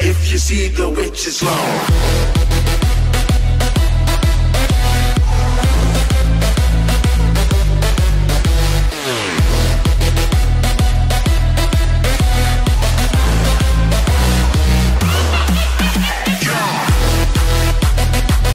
If you see the witches long.